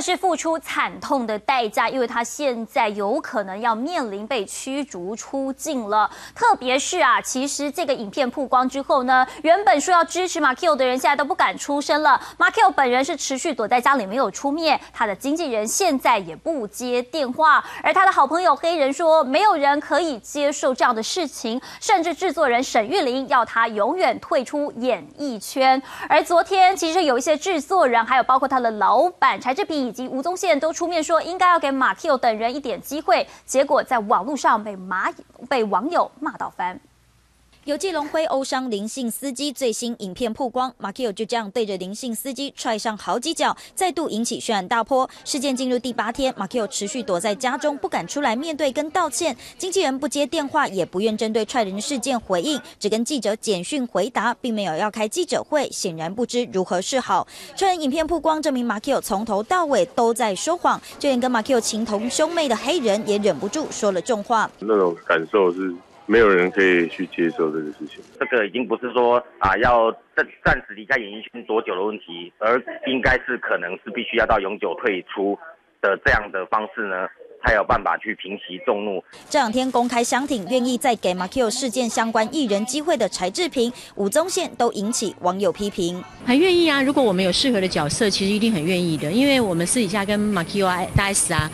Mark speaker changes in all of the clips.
Speaker 1: 是付出惨痛的代价，因为他现在有可能要面临被驱逐出境了。特别是啊，其实这个影片曝光之后呢，原本说要支持马 Q 的人，现在都不敢出声了。马 Q 本人是持续躲在家里没有出面，他的经纪人现在也不接电话，而他的好朋友黑人说，没有人可以接受这样的事情，甚至制作人沈玉琳要他永远退出演艺圈。而昨天其实有一些制作人，还有包括他的老板柴智屏以及吴宗宪都出面说，应该要给马 Q 等人一点机会，结果在网络上被马被网友骂到翻。有记龙辉殴伤林姓司机最新影片曝光，马 Q 就这样对着林姓司机踹上好几脚，再度引起轩然大波。事件进入第八天，马 Q 持续躲在家中，不敢出来面对跟道歉。经纪人不接电话，也不愿针对踹人事件回应，只跟记者简讯回答，并没有要开记者会，显然不知如何是好。虽然影片曝光，证明马 Q 从头到尾都在说谎，就连跟马 Q 情同兄妹的黑人也忍不住说了重话。
Speaker 2: 那种感受是。没有人可以去接受这个事情。
Speaker 3: 这个已经不是说啊要暂暂时离开演艺圈多久的问题，而应该是可能是必须要到永久退出的这样的方式呢，才有办法去平息众怒。
Speaker 1: 这两天公开相挺，愿意再给马 Q 事件相关艺人机会的柴智屏、吴宗宪都引起网友批评。
Speaker 4: 很愿意啊，如果我们有适合的角色，其实一定很愿意的，因为我们私底下跟马 Q 啊、大 S 啊。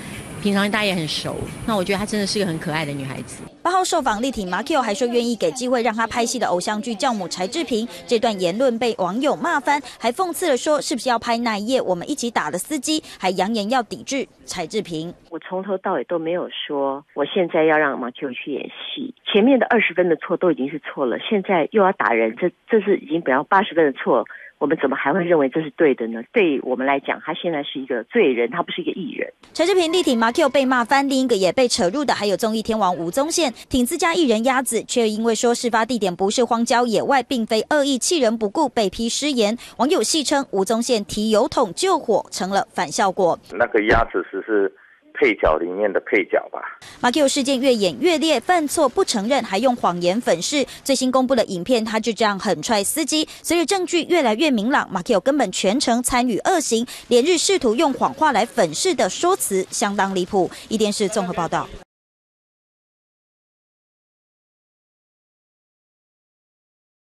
Speaker 4: 平常大家也很熟，那我觉得她真的是个很可爱的女孩子。
Speaker 1: 八号受访力挺马 Q 还说愿意给机会让她拍戏的偶像剧教母柴智屏，这段言论被网友骂翻，还讽刺了说是不是要拍那一夜我们一起打的司机，还扬言要抵制柴智屏。
Speaker 5: 我从头到尾都没有说我现在要让马 Q 去演戏，前面的二十分的错都已经是错了，现在又要打人，这这是已经比方八十分的错。我们怎么还会认为这是对的呢？对我们来讲，他现在是一个罪人，他不是一个艺人。
Speaker 1: 陈志平力挺马 Q 被骂翻，另一个也被扯入的还有综艺天王吴宗宪，挺自家艺人鸭子，却因为说事发地点不是荒郊野外，并非恶意弃人不顾，被批失言。网友戏称吴宗宪提油桶救火成了反效果。
Speaker 2: 那个鸭子是是。配角里面的配角吧。
Speaker 1: 马 Q 事件越演越烈，犯错不承认，还用谎言粉饰。最新公布的影片，他就这样狠踹司机。随着证据越来越明朗，马 Q 根本全程参与恶行，连日试图用谎话来粉饰的说辞相当离谱。一电视综合报道。